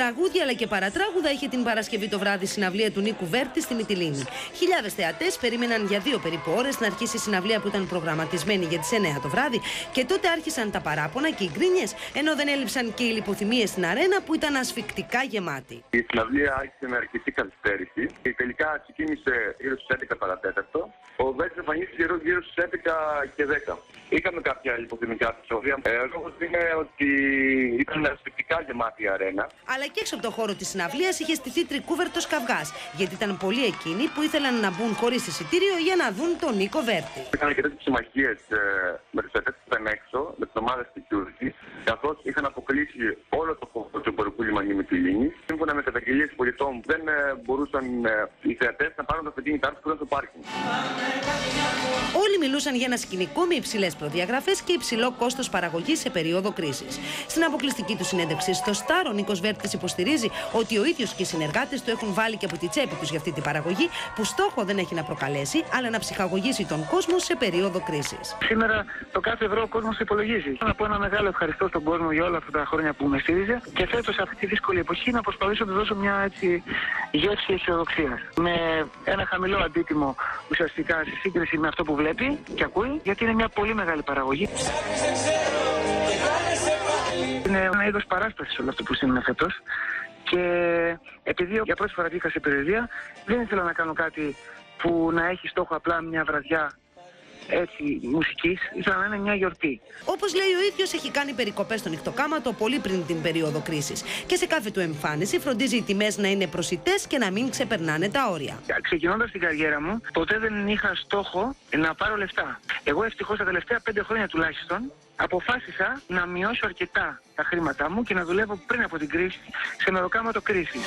Τραγούδια αλλά και παρατράγουδα είχε την Παρασκευή το βράδυ συναυλία του Νίκου Βέρτη στη Μυτιλίνη. Χιλιάδες θεατές περίμεναν για δύο περίπου ώρες να αρχίσει η συναυλία που ήταν προγραμματισμένη για τις 9 το βράδυ και τότε άρχισαν τα παράπονα και οι γκρίνιες, ενώ δεν έλειψαν και οι λιποθυμίες στην αρένα που ήταν ασφικτικά γεμάτη. Η συναυλία άρχισε με αρκετή καθυστέρηση και τελικά ξεκίνησε γύρω στις 11 παρατέταρτο. Ο Βέρτης εμφανίστηκε γύρω στις 11 και 10. Είχαμε κάποια λιποθυμικά επεισόδια. Ε, ο λόγος είναι ότι ήταν ασφικτικά γεμάτη η αρένα. Αλλά και έξω από το χώρο της συναυλίας είχε στηθεί τρικούβερτο καυγά, γιατί ήταν πολλοί εκείνοι που ήθελαν να μπουν χωρίς εισιτήριο για να δουν τον Νίκο Βέρτη. Είχαν αρκετέ συμμαχίες ε, με τους εταίρου που ήταν έξω, με την ομάδα security, καθώς είχαν αποκλείσει όλο το χώρο του εμπορικού λιμανιού με τη Λίνη. Σύμφωνα με καταγγελίες πολιτών, δεν ε, μπορούσαν ε, οι θεατές να πάρουν τα αυτοκίνητά τους που ήταν στο πάρκινγκ. Όλοι μιλούσαν για ένα σκηνικό με υψηλές προδιαγραφές και υψηλό κόστος παραγωγής σε περίοδο κρίσης. Στην αποκλειστική του συνέντευξη στο Στάρ, ο Νίκος Βέρτης υποστηρίζει ότι ο ίδιος και οι συνεργάτες του έχουν βάλει και από τη τσέπη τους για αυτή την παραγωγή, που στόχο δεν έχει να προκαλέσει, αλλά να ψυχαγωγήσει τον κόσμο σε περίοδο κρίσης. Σήμερα το κάθε ευρώ ο κόσμος υπολογίζει. Να πω ένα μεγάλο ευχαριστώ στον κόσμο για όλα αυτά τα χρόνια που με στήριζε και θέτω σε αυτή τη δύσκολη εποχή να προσπαθήσω να του δώσω μια έτσι γεύση αισιοδοξίας. Με ένα χαμηλό αντίτιμο ουσιαστικά σε σύγκριση με αυτό που βλέπει και ακούει, γιατί είναι μια πολύ μεγάλη παραγωγή. Είναι ένα είδος παράστασης όλο αυτό που συμβαίνει φέτος. Και επειδή για πρώτη φορά βγήκα σε περιοδία, δεν ήθελα να κάνω κάτι που να έχει στόχο απλά μια βραδιά έτσι μουσικής, ήθελα να είναι μια γιορτή. Όπως λέει ο ίδιος, έχει κάνει περικοπές στο νυχτοκάματο πολύ πριν την περίοδο κρίσης. Και σε κάθε του εμφάνιση φροντίζει οι τιμές να είναι προσιτές και να μην ξεπερνάνε τα όρια. Ξεκινώντας την καριέρα μου, ποτέ δεν είχα στόχο να πάρω λεφτά. Εγώ ευτυχώς τα τελευταία πέντε χρόνια τουλάχιστον αποφάσισα να μειώσω αρκετά τα χρήματά μου και να δουλεύω πριν από την κρίση σε μεροκάματο κρίσης.